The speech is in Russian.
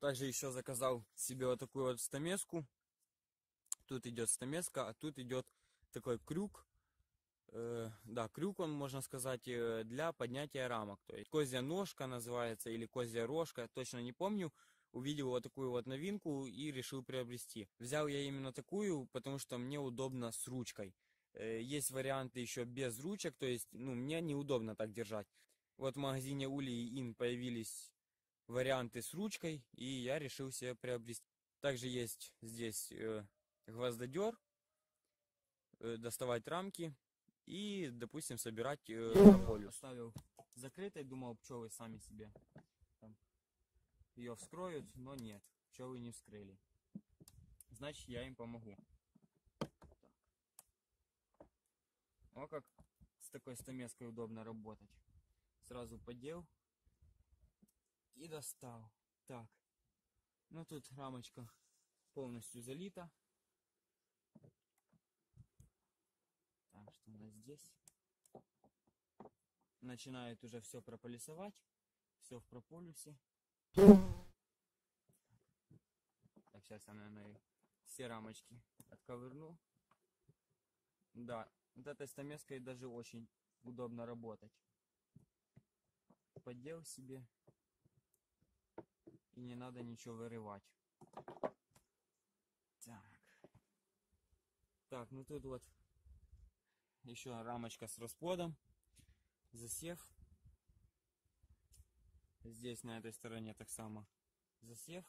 Также еще заказал себе вот такую вот стамеску. Тут идет стамеска, а тут идет такой крюк. Э, да, крюк он, можно сказать, э, для поднятия рамок. То есть козья ножка называется или козья рожка, точно не помню. Увидел вот такую вот новинку и решил приобрести. Взял я именно такую, потому что мне удобно с ручкой. Э, есть варианты еще без ручек, то есть, ну, мне неудобно так держать. Вот в магазине Ули и Ин появились варианты с ручкой, и я решил себе приобрести. Также есть здесь э, гвоздодер, э, доставать рамки и, допустим, собирать э, прополию. Оставил закрытой, думал, пчелы сами себе там, ее вскроют, но нет, пчелы не вскрыли. Значит, я им помогу. О, как с такой стамеской удобно работать. Сразу подел и достал. Так. Ну тут рамочка полностью залита. Так, что у нас здесь? Начинает уже все прополисовать. Все в прополюсе. Так, сейчас я, наверное, все рамочки отковырну. Да, вот этой стамеской даже очень удобно работать. Поддел себе. Не надо ничего вырывать. Так. Так, ну тут вот еще рамочка с расплодом. Засев. Здесь на этой стороне так само засев.